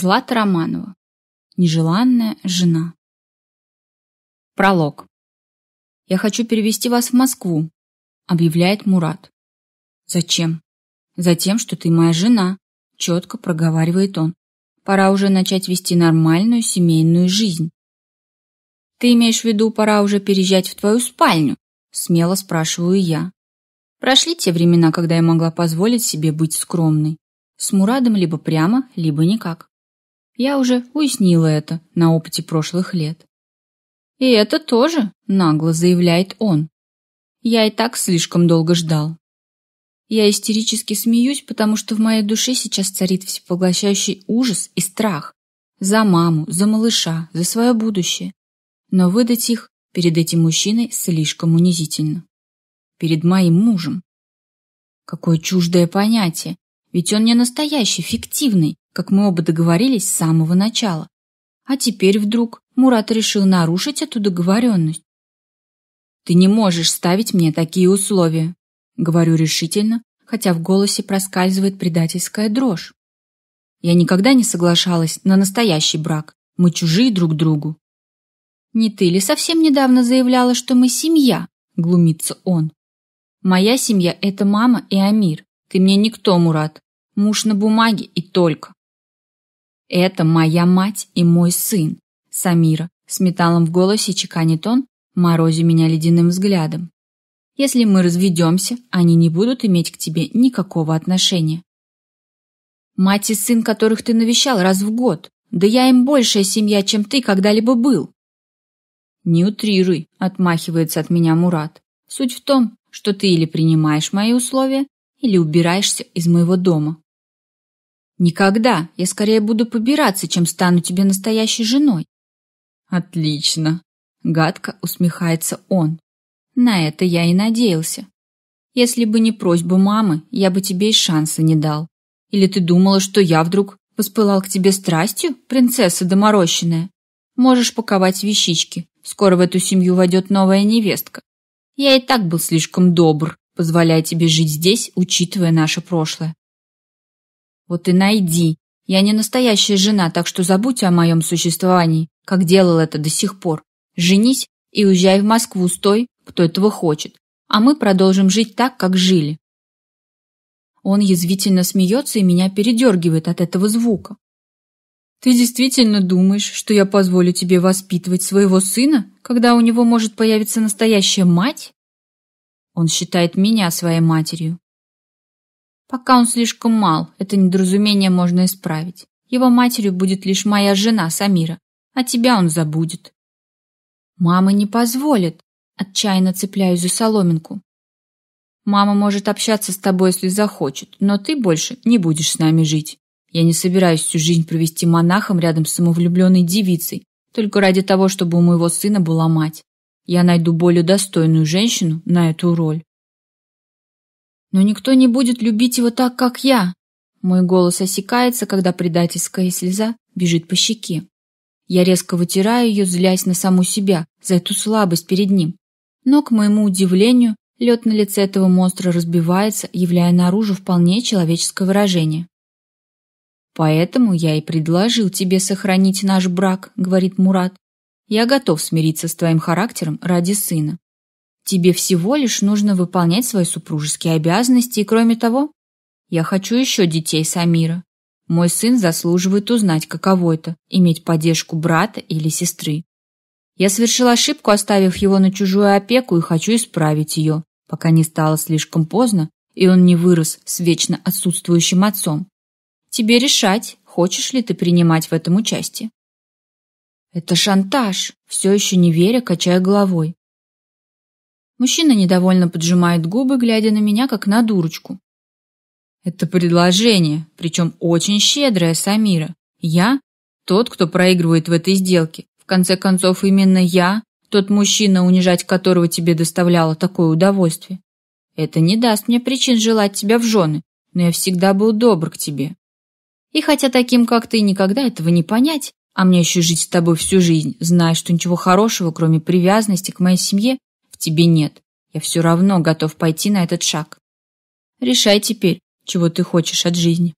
Злата Романова. Нежеланная жена. Пролог. «Я хочу перевести вас в Москву», — объявляет Мурат. «Зачем?» «Затем, что ты моя жена», — четко проговаривает он. «Пора уже начать вести нормальную семейную жизнь». «Ты имеешь в виду, пора уже переезжать в твою спальню?» — смело спрашиваю я. Прошли те времена, когда я могла позволить себе быть скромной. С Мурадом либо прямо, либо никак. Я уже уяснила это на опыте прошлых лет. И это тоже, нагло заявляет он. Я и так слишком долго ждал. Я истерически смеюсь, потому что в моей душе сейчас царит всепоглощающий ужас и страх. За маму, за малыша, за свое будущее. Но выдать их перед этим мужчиной слишком унизительно. Перед моим мужем. Какое чуждое понятие, ведь он не настоящий, фиктивный, как мы оба договорились с самого начала. А теперь вдруг Мурат решил нарушить эту договоренность. «Ты не можешь ставить мне такие условия», — говорю решительно, хотя в голосе проскальзывает предательская дрожь. Я никогда не соглашалась на настоящий брак. Мы чужие друг другу. «Не ты ли совсем недавно заявляла, что мы семья?» — глумится он. «Моя семья — это мама и Амир. Ты мне никто, Мурат. Муж на бумаге и только». «Это моя мать и мой сын, Самира», с металлом в голосе чеканит он, морозя меня ледяным взглядом. «Если мы разведемся, они не будут иметь к тебе никакого отношения». «Мать и сын, которых ты навещал раз в год, да я им большая семья, чем ты когда-либо был». «Не утрируй», — отмахивается от меня Мурат. «Суть в том, что ты или принимаешь мои условия, или убираешься из моего дома». Никогда. Я скорее буду побираться, чем стану тебе настоящей женой. Отлично. Гадко усмехается он. На это я и надеялся. Если бы не просьба мамы, я бы тебе и шанса не дал. Или ты думала, что я вдруг воспылал к тебе страстью, принцесса доморощенная? Можешь паковать вещички. Скоро в эту семью войдет новая невестка. Я и так был слишком добр, позволяя тебе жить здесь, учитывая наше прошлое. Вот и найди. Я не настоящая жена, так что забудь о моем существовании, как делал это до сих пор. Женись и уезжай в Москву с той, кто этого хочет, а мы продолжим жить так, как жили. Он язвительно смеется и меня передергивает от этого звука. Ты действительно думаешь, что я позволю тебе воспитывать своего сына, когда у него может появиться настоящая мать? Он считает меня своей матерью. Пока он слишком мал, это недоразумение можно исправить. Его матерью будет лишь моя жена Самира, а тебя он забудет. Мама не позволит, отчаянно цепляюсь за соломинку. Мама может общаться с тобой, если захочет, но ты больше не будешь с нами жить. Я не собираюсь всю жизнь провести монахом рядом с самовлюбленной девицей, только ради того, чтобы у моего сына была мать. Я найду более достойную женщину на эту роль. Но никто не будет любить его так, как я. Мой голос осекается, когда предательская слеза бежит по щеке. Я резко вытираю ее, злясь на саму себя за эту слабость перед ним. Но, к моему удивлению, лед на лице этого монстра разбивается, являя наружу вполне человеческое выражение. «Поэтому я и предложил тебе сохранить наш брак», — говорит Мурат. «Я готов смириться с твоим характером ради сына. Тебе всего лишь нужно выполнять свои супружеские обязанности, и кроме того, я хочу еще детей Самира. Мой сын заслуживает узнать, каково это – иметь поддержку брата или сестры. Я совершил ошибку, оставив его на чужую опеку, и хочу исправить ее, пока не стало слишком поздно, и он не вырос с вечно отсутствующим отцом. Тебе решать, хочешь ли ты принимать в этом участие. Это шантаж, все еще не веря, качая головой. Мужчина недовольно поджимает губы, глядя на меня, как на дурочку. Это предложение, причем очень щедрое, Самира. Я тот, кто проигрывает в этой сделке. В конце концов, именно я, тот мужчина, унижать которого тебе доставляло такое удовольствие. Это не даст мне причин желать тебя в жены, но я всегда был добр к тебе. И хотя таким, как ты, никогда этого не понять, а мне еще жить с тобой всю жизнь, зная, что ничего хорошего, кроме привязанности к моей семье, тебе нет. Я все равно готов пойти на этот шаг. Решай теперь, чего ты хочешь от жизни.